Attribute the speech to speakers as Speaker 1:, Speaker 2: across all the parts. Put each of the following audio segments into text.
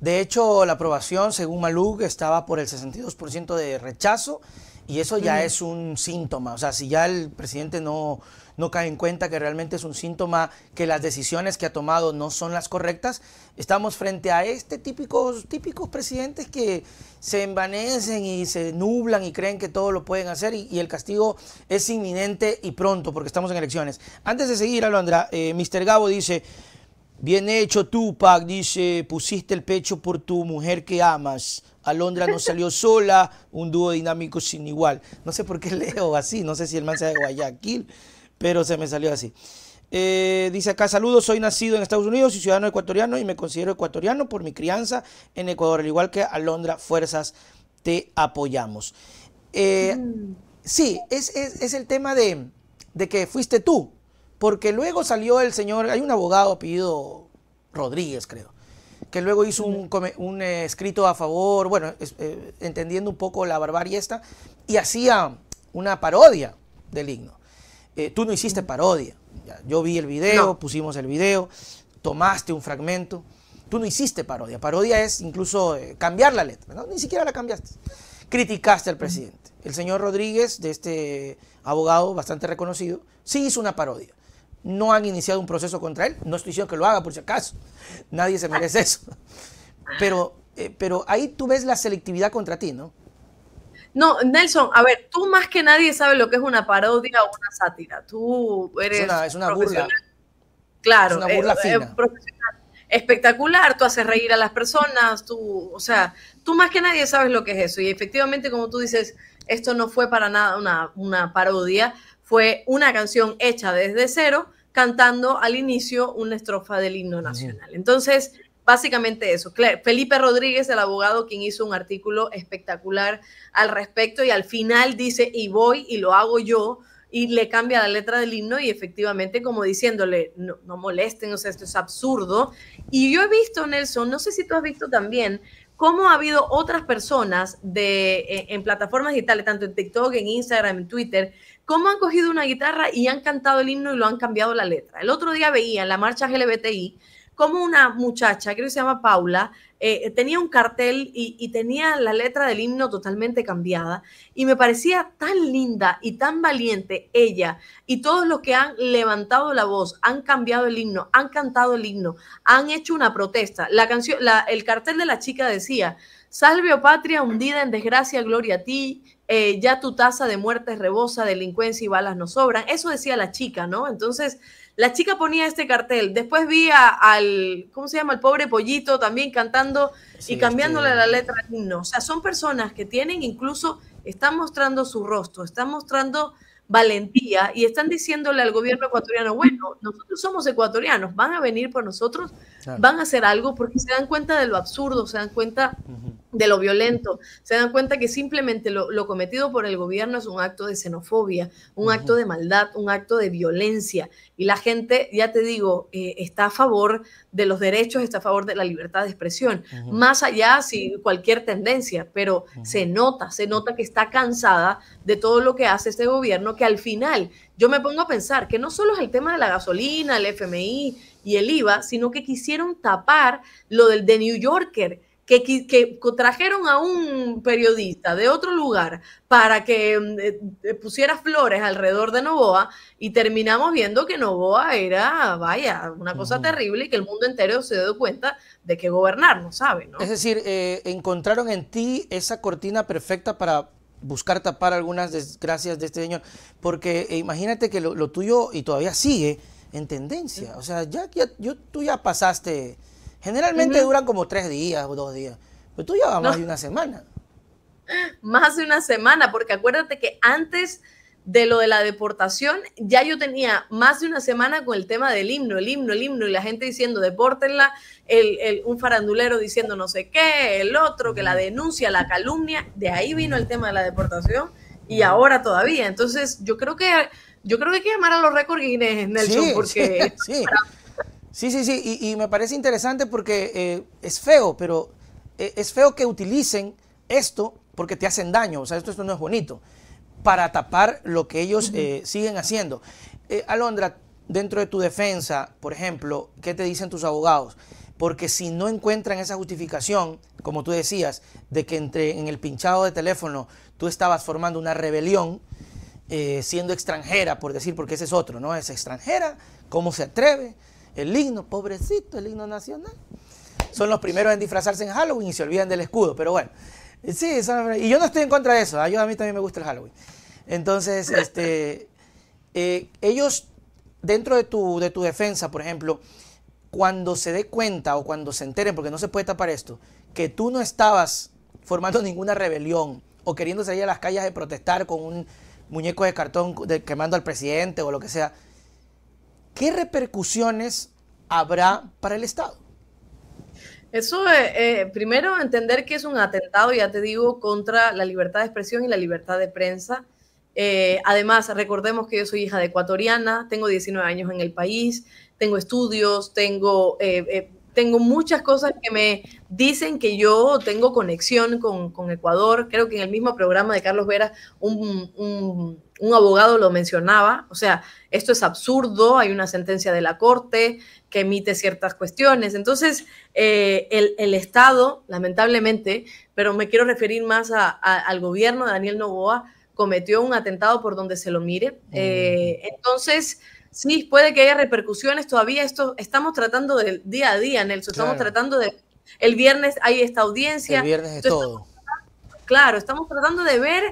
Speaker 1: De hecho, la aprobación, según Maluk, estaba por el 62% de rechazo y eso ya es un síntoma. O sea, si ya el presidente no, no cae en cuenta que realmente es un síntoma que las decisiones que ha tomado no son las correctas, estamos frente a este típicos, típicos presidentes que se envanecen y se nublan y creen que todo lo pueden hacer y, el castigo es inminente y pronto porque estamos en elecciones. Antes de seguir, Alondra, eh, Mr. Gabo dice... Bien hecho, Tupac, dice, pusiste el pecho por tu mujer que amas. Alondra no salió sola, un dúo dinámico sin igual. No sé por qué leo así, no sé si el man sea de Guayaquil, pero se me salió así. Eh, dice acá, saludos, soy nacido en Estados Unidos y ciudadano ecuatoriano y me considero ecuatoriano por mi crianza en Ecuador. Al igual que Alondra, fuerzas, te apoyamos. Eh, mm. Sí, es, el tema de, de que fuiste tú, porque luego salió el señor, hay un abogado apellido Rodríguez, creo, que luego hizo un, eh, escrito a favor, bueno, eh, entendiendo un poco la barbarie esta, y hacía una parodia del himno. Eh, tú no hiciste parodia. Yo vi el video, pusimos el video, tomaste un fragmento. Tú no hiciste parodia. Parodia es incluso cambiar la letra, ¿no? Ni siquiera la cambiaste. Criticaste al presidente. El señor Rodríguez, de este abogado bastante reconocido, sí hizo una parodia no han iniciado un proceso contra él. No estoy diciendo que lo haga por si acaso. Nadie se merece eso. Pero, eh, pero ahí tú ves la selectividad contra ti, ¿no?
Speaker 2: No, Nelson, a ver, tú más que nadie sabes lo que es una parodia o una sátira. Tú eres.
Speaker 1: Es una, burla.
Speaker 2: Claro,
Speaker 1: es una burla
Speaker 2: eh, fina. profesional. Espectacular, tú haces reír a las personas, tú, o sea, tú más que nadie sabes lo que es eso. Y efectivamente, como tú dices, esto no fue para nada una, una parodia, fue una canción hecha desde cero cantando al inicio una estrofa del himno nacional. Entonces, básicamente eso. Felipe Rodríguez, el abogado, quien hizo un artículo espectacular al respecto y al final dice, y voy y lo hago yo, y le cambia la letra del himno y efectivamente como diciéndole, no, molesten, o sea, esto es absurdo. Y yo he visto, Nelson, no sé si tú has visto también, cómo ha habido otras personas de, en, en plataformas digitales, tanto en TikTok, en Instagram, en Twitter, cómo han cogido una guitarra y han cantado el himno y lo han cambiado la letra. El otro día veía en la marcha LGBTI como una muchacha, creo que se llama Paula, eh, tenía un cartel y, tenía la letra del himno totalmente cambiada y me parecía tan linda y tan valiente ella y todos los que han levantado la voz, han cambiado el himno, han cantado el himno, han hecho una protesta. La canción, el cartel de la chica decía, Salve, oh patria, hundida en desgracia, gloria a ti, eh, ya tu tasa de muertes rebosa, delincuencia y balas no sobran. Eso decía la chica, ¿no? Entonces, la chica ponía este cartel. Después vi al, ¿cómo se llama? El pobre pollito también cantando y cambiándole la letra al himno. O sea, son personas que tienen incluso, están mostrando su rostro, están mostrando valentía y están diciéndole al gobierno ecuatoriano, bueno, nosotros somos ecuatorianos, van a venir por nosotros, van a hacer algo porque se dan cuenta de lo absurdo, se dan cuenta de lo violento, se dan cuenta que simplemente lo, cometido por el gobierno es un acto de xenofobia, un acto de maldad, un acto de violencia. Y la gente, ya te digo, eh, está a favor de los derechos, está a favor de la libertad de expresión, más allá si cualquier tendencia, pero se nota, se nota que está cansada de todo lo que hace este gobierno, que al final yo me pongo a pensar que no solo es el tema de la gasolina, el FMI y el IVA, sino que quisieron tapar lo del de New Yorker que, trajeron a un periodista de otro lugar para que mm, eh, eh, pusiera flores alrededor de Novoa y terminamos viendo que Novoa era, vaya, una cosa terrible y que el mundo entero se dio cuenta de que gobernar no sabe, ¿no?
Speaker 1: Es decir, eh, encontraron en ti esa cortina perfecta para buscar tapar algunas desgracias de este señor, porque imagínate que lo, tuyo y todavía sigue en tendencia, o sea, ya, ya yo, tú ya pasaste Generalmente duran como tres días o dos días. Pero tú llevas más de una semana.
Speaker 2: Más de una semana, porque acuérdate que antes de lo de la deportación, ya yo tenía más de una semana con el tema del himno, el himno, el himno, y la gente diciendo depórtenla, el, un farandulero diciendo no sé qué, el otro, que la denuncia, la calumnia, de ahí vino el tema de la deportación y ahora todavía. Entonces, yo creo que yo creo que hay que llamar a los récords Guinness, Nelson, porque
Speaker 1: sí, Sí, sí, sí, y, me parece interesante porque eh, es feo, pero eh, es feo que utilicen esto porque te hacen daño, o sea, esto, esto no es bonito, para tapar lo que ellos eh, siguen haciendo. Alondra, dentro de tu defensa, por ejemplo, ¿qué te dicen tus abogados? porque si no encuentran esa justificación, como tú decías, de que entre, en el pinchado de teléfono tú estabas formando una rebelión, eh, siendo extranjera, por decir, porque ese es otro, ¿no? Es extranjera, ¿cómo se atreve? El himno, pobrecito, el himno nacional. Son los primeros en disfrazarse en Halloween y se olvidan del escudo, pero bueno. Sí, y yo no estoy en contra de eso, ¿ah? a mí también me gusta el Halloween. Entonces, este, eh, ellos, dentro de tu, de tu defensa, por ejemplo, cuando se dé cuenta o cuando se enteren, porque no se puede tapar esto, que tú no estabas formando ninguna rebelión o queriendo salir a las calles de protestar con un muñeco de cartón quemando al presidente o lo que sea, ¿qué repercusiones habrá para el Estado?
Speaker 2: Eso, eh, eh, primero, entender que es un atentado, ya te digo, contra la libertad de expresión y la libertad de prensa. Eh, además, recordemos que yo soy hija de ecuatoriana, tengo 19 años en el país, tengo estudios, tengo, tengo muchas cosas que me dicen que yo tengo conexión con, con Ecuador. Creo que en el mismo programa de Carlos Vera, un, un, un abogado lo mencionaba. O sea, esto es absurdo, hay una sentencia de la Corte, que emite ciertas cuestiones. Entonces, eh, el, Estado, lamentablemente, pero me quiero referir más al gobierno de Daniel Novoa, cometió un atentado por donde se lo mire. Eh, entonces, sí, puede que haya repercusiones todavía. Esto estamos tratando del día a día, Nelson. Estamos tratando de. El viernes hay esta audiencia.
Speaker 1: El viernes es todo.
Speaker 2: claro, estamos tratando de ver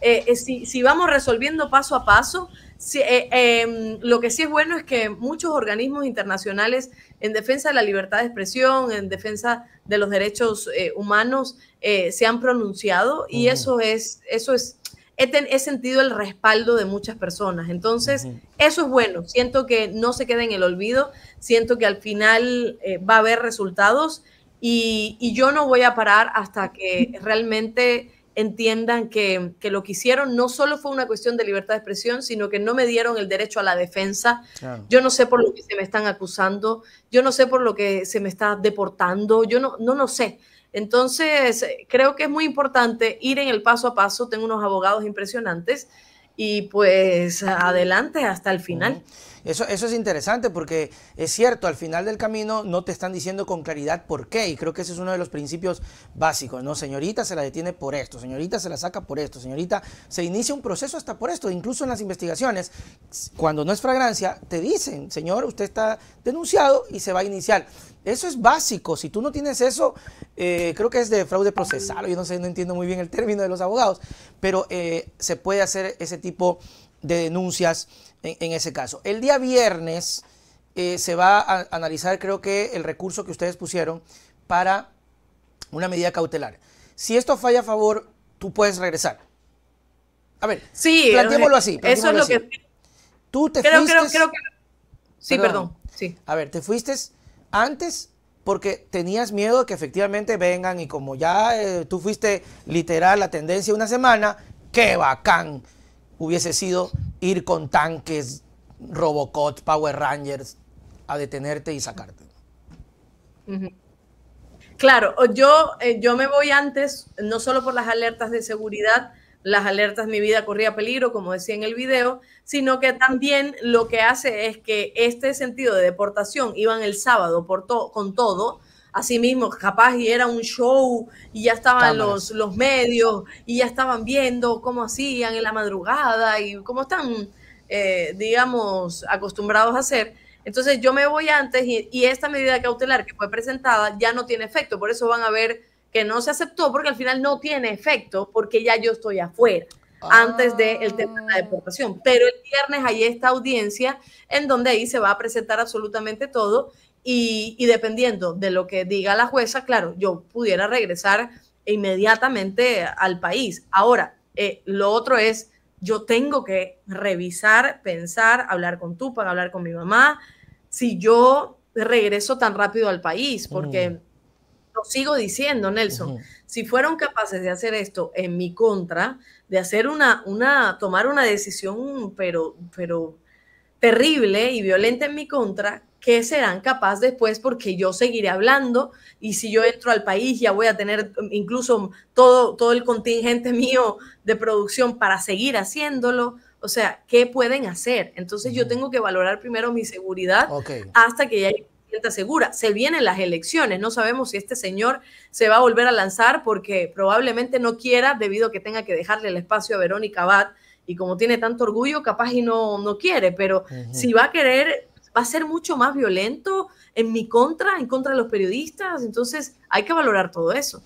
Speaker 2: eh, si, si vamos resolviendo paso a paso Sí, eh, em, lo que sí es bueno es que muchos organismos internacionales en defensa de la libertad de expresión, en defensa de los derechos eh, humanos, eh, se han pronunciado y eso es, eso es, he, sentido el respaldo de muchas personas. Entonces, eso es bueno. Siento que no se queda en el olvido, siento que al final va a haber resultados y, y yo no voy a parar hasta que realmente entiendan que, lo que hicieron no solo fue una cuestión de libertad de expresión, sino que no me dieron el derecho a la defensa. Yo no sé por lo que se me están acusando, yo no sé por lo que se me está deportando, yo no, no lo sé. Entonces, creo que es muy importante ir en el paso a paso. Tengo unos abogados impresionantes y pues adelante hasta el final.
Speaker 1: Eso, eso es interesante porque es cierto, al final del camino no te están diciendo con claridad por qué, y creo que ese es uno de los principios básicos, ¿no? Señorita se la detiene por esto, señorita se la saca por esto, señorita se inicia un proceso hasta por esto, incluso en las investigaciones, cuando no es fragrancia, te dicen, señor, usted está denunciado y se va a iniciar. Eso es básico. Si tú no tienes eso, eh, creo que es de fraude procesal. Yo no sé, no entiendo muy bien el término de los abogados, pero eh, se puede hacer ese tipo de denuncias en, ese caso. El día viernes eh, se va a analizar, creo que, el recurso que ustedes pusieron para una medida cautelar. Si esto falla a favor, tú puedes regresar. A ver,
Speaker 2: sí,
Speaker 1: planteémoslo así.
Speaker 2: eso es lo que.
Speaker 1: Tú te fuiste.
Speaker 2: Sí, perdón. Sí.
Speaker 1: A ver, te fuiste antes porque tenías miedo de que efectivamente vengan y como ya eh, tú fuiste literal la tendencia una semana, qué bacán hubiese sido ir con tanques, Robocop, Power Rangers a detenerte y sacarte.
Speaker 2: Claro, yo, eh, yo me voy antes, no solo por las alertas de seguridad, las alertas mi vida corría peligro, como decía en el video, sino que también lo que hace es que este sentido de deportación iban el sábado por con todo, Asimismo, capaz y era un show y ya estaban los, los medios y ya estaban viendo cómo hacían en la madrugada y cómo están, eh, digamos, acostumbrados a hacer. Entonces yo me voy antes y, esta medida cautelar que fue presentada ya no tiene efecto. Por eso van a ver que no se aceptó porque al final no tiene efecto porque ya yo estoy afuera antes del tema de la deportación. Pero el viernes hay esta audiencia en donde ahí se va a presentar absolutamente todo y, dependiendo de lo que diga la jueza, claro, yo pudiera regresar inmediatamente al país. Ahora, eh, lo otro es, yo tengo que revisar, pensar, hablar con tú, para hablar con mi mamá, si yo regreso tan rápido al país, porque lo sigo diciendo, Nelson, si fueron capaces de hacer esto en mi contra, de hacer una, una, tomar una decisión, pero, pero terrible y violenta en mi contra, qué serán capaz después porque yo seguiré hablando y si yo entro al país ya voy a tener um, incluso todo, todo el contingente mío de producción para seguir haciéndolo. O sea, ¿qué pueden hacer? Entonces yo tengo que valorar primero mi seguridad hasta que ya haya segura. Se vienen las elecciones, no sabemos si este señor se va a volver a lanzar porque probablemente no quiera debido a que tenga que dejarle el espacio a Verónica Abad y como tiene tanto orgullo, capaz y no, no quiere, pero si va a querer va a ser mucho más violento en mi contra, en contra de los periodistas. Entonces hay que valorar todo eso.